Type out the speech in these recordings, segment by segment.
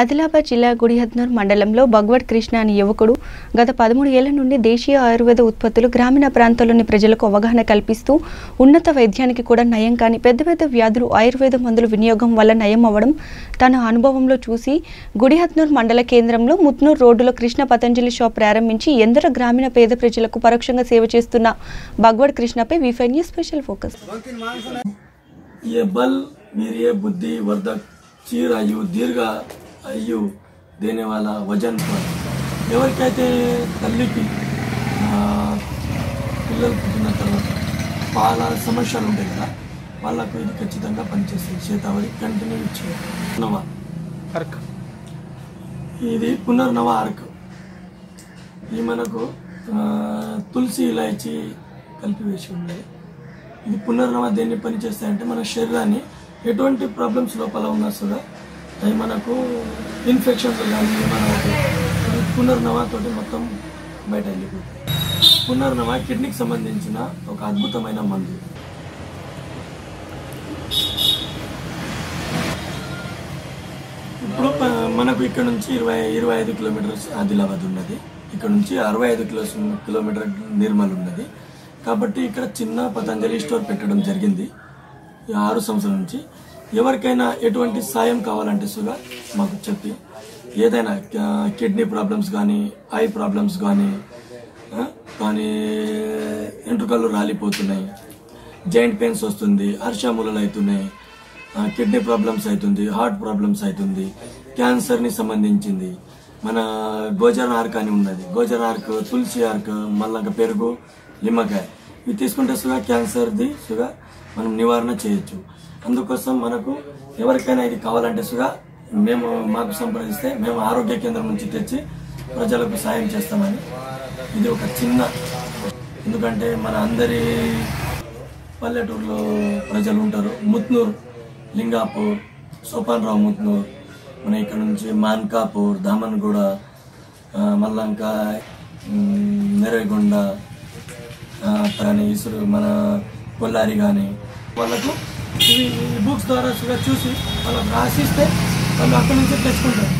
ఆదిలాబాద్ జిల్లా గుడిహద్నూర్ మండలంలో భగవత్ కృష్ణ అనే యువకుడు గత పదమూడు ఏళ్ల నుండి దేశీయ ఆయుర్వేద ఉత్పత్తులు గ్రామీణ ప్రాంతాల్లోని ప్రజలకు అవగాహన కల్పిస్తూ ఉన్నత వైద్యానికి కూడా నయం కాని పెద్ద పెద్ద వ్యాధులు ఆయుర్వేద మందుల వినియోగం వల్ల నయం అవ్వడం తన అనుభవంలో చూసి గుడిహద్నూర్ మండల కేంద్రంలో ముత్నూర్ రోడ్డులో కృష్ణ పతంజలి షాప్ ప్రారంభించి ఎందరో గ్రామీణ పేద ప్రజలకు పరోక్షంగా సేవ చేస్తున్న భగవత్ కృష్ణపై వీఫై న్యూస్ స్పెషల్ ఫోకస్ ये बल वीर्य बुद्धि वर्धक चीर आयु దీర్ఘ అయ్యో దేని వాళ్ళ వజన్ ఎవరికైతే తల్లికి పిల్లలు పుట్టిన తర్వాత పాల సమస్యలు ఉంటాయి కదా వాళ్ళకు ఇది ఖచ్చితంగా పనిచేస్తుంది. చేతావరి కంటిన్యూ పునర్నవ. అర్క్. ఇది పునర్నవ అర్క్. ఇది మనకు తులసి ఇలాచి కలిపి వేసి ఉన్నది ఇది పునర్నవ దేన్ని పనిచేస్తాయంటే మన శరీరాన్ని ఎటువంటి ప్రాబ్లమ్స్ లోపల ఉన్నా సరే అవి మనకు ఇన్ఫెక్షన్స్ కానీ ఏమైనా పునర్నవాతో మొత్తం బయట వెళ్ళిపోతాయి పునర్నవ కిడ్నీకి సంబంధించిన ఒక అద్భుతమైన మందు. ఇప్పుడు మనకు ఇక్కడ నుంచి ఇరవై ఇరవై ఐదు కిలోమీటర్స్ ఆదిలాబాద్ ఉన్నది. ఇక్కడ నుంచి అరవై ఐదు కిలో కిలోమీటర్ నిర్మల్ ఉన్నది. కాబట్టి ఇక్కడ చిన్న పతంజలి స్టోర్ పెట్టడం జరిగింది. ఆరు సంవత్సరాల నుంచి. ఎవరికైనా ఎటువంటి సాయం కావాలంటే సుగా మాకు చెప్పి ఏదైనా కిడ్నీ ప్రాబ్లమ్స్ కానీ ఐ ప్రాబ్లమ్స్ కానీ కానీ ఎంట్రుకలు రాలిపోతున్నాయి జాయింట్ పెయిన్స్ వస్తుంది అర్షామూలలు అవుతున్నాయి కిడ్నీ ప్రాబ్లమ్స్ అవుతుంది హార్ట్ ప్రాబ్లమ్స్ అవుతుంది క్యాన్సర్ని సంబంధించింది. మన గోజర్ ఆర్క్ అని ఉన్నది. గోజర్ ఆర్క్ తులసి ఆర్క్ మళ్ళీ పెరుగు నిమ్మకాయ. ఇవి తీసుకుంటే సుగా క్యాన్సర్ది సుగా మనం నివారణ చేయొచ్చు. అందుకోసం మనకు ఎవరికైనా ఇది కావాలంటే సుగా మేము మాకు సంప్రదిస్తే మేము ఆరోగ్య కేంద్రం నుంచి తెచ్చి ప్రజలకు సాయం చేస్తామని. ఇది ఒక చిన్న ఎందుకంటే మన అందరి పల్లెటూరులో ప్రజలు ఉంటారు. ముత్నూర్ లింగాపూర్ సోపాన్ రావు ముత్నూర్ మన ఇక్కడ నుంచి మాన్కాపూర్ దామన్గూడ మళ్ళా మల్లంక నెరేగొండ తన కానీ ఇసురు మన కొల్లారి కానీ వాళ్ళకు ఇవి బుక్స్ ద్వారా సుగా చూసి వాళ్ళకు రాసిస్తే వాళ్ళు అక్కడి నుంచి తెచ్చుకుంటారు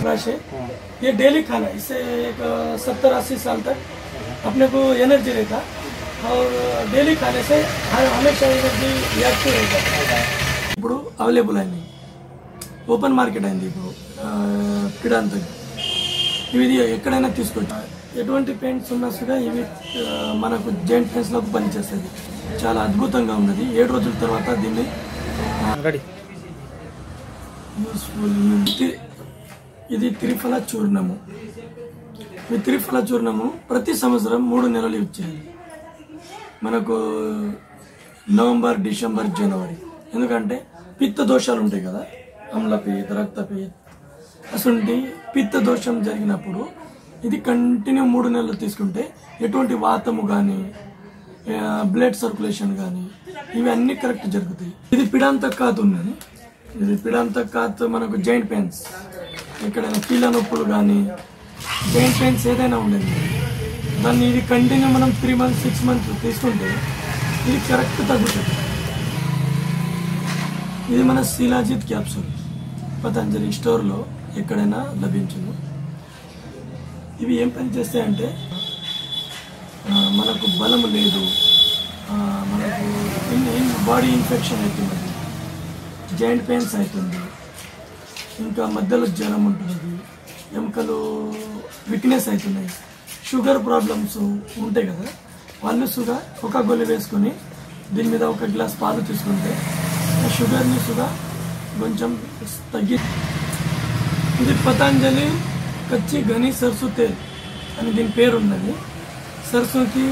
राशि ये डेली खाना है। इससे एक सत्तर अस्सी साल तक अपने को एनर्जी रहता और डेली खाने से हर हमेशा एनर्जी एक्टिव रहता ఇప్పుడు అవైలబుల్ అయింది ఓపెన్ మార్కెట్ అయింది ఇప్పుడు కిడాంత ఇవి ఇది ఎక్కడైనా తీసుకోవచ్చు ఎటువంటి పెయింట్స్ ఉన్నా సరే ఇవి మనకు జాయింట్ పెయిన్స్లకు పనిచేస్తుంది చాలా అద్భుతంగా ఉన్నది. ఏడు రోజుల తర్వాత దీన్ని యూస్ఫుల్ ఇది- ఇది త్రిఫల చూర్ణము. ఈ త్రిఫల చూర్ణము ప్రతి సంవత్సరం మూడు నెలలు చేయాలి. మనకు నవంబర్ డిసెంబర్ జనవరి. ఎందుకంటే పిత్త దోషాలు ఉంటాయి కదా. అమ్లపీత్ రక్తపీత్ అసలు పిత్త దోషం జరిగినప్పుడు ఇది కంటిన్యూ మూడు నెలలు తీసుకుంటే ఎటువంటి వాతము కానీ బ్లడ్ సర్క్యులేషన్ కానీ ఇవి అన్ని కరెక్ట్ జరుగుతాయి. ఇది పిడాంత కాత్ ఉన్నది. ఇది పిడాంతకాత్ మనకు జాయింట్ పెయిన్స్ ఎక్కడైనా కీళ్ళ నొప్పులు కానీ జాయింట్ పెయిన్స్ ఏదైనా ఉండేది. దాన్ని ఇది కంటిన్యూ మనం త్రీ మంత్స్ సిక్స్ మంత్స్ తీసుకుంటే ఇది కరెక్ట్ తగ్గుతుంది. ఇది మన శిలాజిత్ క్యాప్సూల్ పతంజలి స్టోర్లో ఎక్కడైనా లభించును ఇవి ఏం పని చేస్తాయంటే మనకు బలం లేదు మనకు బాడీ ఇన్ఫెక్షన్ అవుతున్నది జాయింట్ పెయిన్స్ అవుతుంది ఇంకా మధ్యలో జ్వరం ఉంటుంది ఎముకలు వీక్నెస్ అవుతున్నాయి షుగర్ ప్రాబ్లమ్స్ ఉంటాయి కదా వాళ్ళు సుగా ఒక గొల్లి వేసుకొని దీని మీద ఒక గ్లాస్ పాలు తీసుకుంటే ఆ షుగర్ని సుగా కొంచెం తగ్గి ఇది పతంజలి కచ్చి గని సరసు తేల్ అని దీని పేరు ఉన్నది సరస్వతి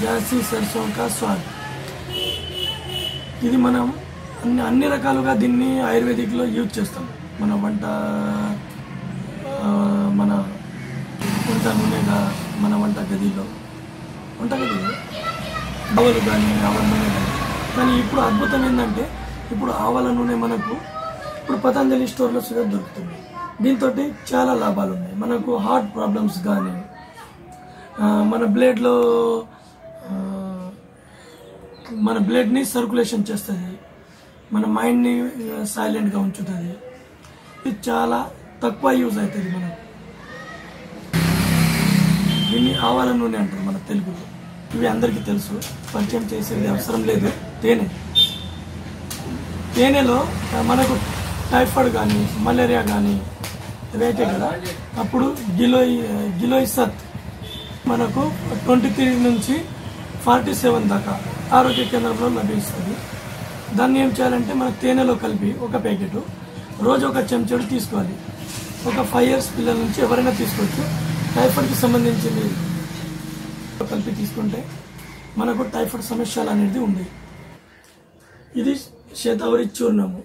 జాసి సరస్సు స్వాద్ ఇది మనం అన్ని అన్ని రకాలుగా దీన్ని ఆయుర్వేదిక్లో యూజ్ చేస్తాం. మన వంట మన వంట నూనెగా మన వంట గదిలో. వంట గదిలో? ఆవలు కానీ ఆవల నూనె కానీ కానీ ఇప్పుడు అద్భుతం ఏంటంటే ఇప్పుడు ఆవల నూనె మనకు ఇప్పుడు పతంజలి స్టోర్లో సుగా దొరుకుతుంది. దీంతో చాలా లాభాలు ఉన్నాయి మనకు హార్ట్ ప్రాబ్లమ్స్ కానీ మన బ్లడ్లో మన బ్లడ్ని సర్క్యులేషన్ చేస్తుంది. మన మైండ్ని సైలెంట్గా ఉంచుతుంది. ఇది చాలా తక్కువ యూజ్ అవుతుంది మనకు. దీన్ని ఆవాల నూనె అంటారు మన తెలుగులో. ఇవి అందరికీ తెలుసు. పరిచయం చేసేది అవసరం లేదు. తేనె. తేనెలో మనకు టైఫాయిడ్ కానీ మలేరియా కానీ రేటే కదా? అప్పుడు గిలోయ్ గిలోయ్ సత్ మనకు ట్వంటీ త్రీ నుంచి ఫార్టీ సెవెన్ దాకా ఆరోగ్య కేంద్రంలో లభిస్తుంది. దాన్ని ఏం చేయాలంటే మన తేనెలో కలిపి ఒక ప్యాకెట్ రోజు ఒక చెంచాడు తీసుకోవాలి. ఒక ఫైవ్ ఇయర్స్ పిల్లల నుంచి ఎవరైనా తీసుకోవచ్చు. టైఫాయిడ్కి సంబంధించింది కలిపి తీసుకుంటే మనకు టైఫాయిడ్ సమస్యలు అనేది ఉంది ఇది శతావరి చూర్ణము.